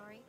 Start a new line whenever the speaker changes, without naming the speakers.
sorry.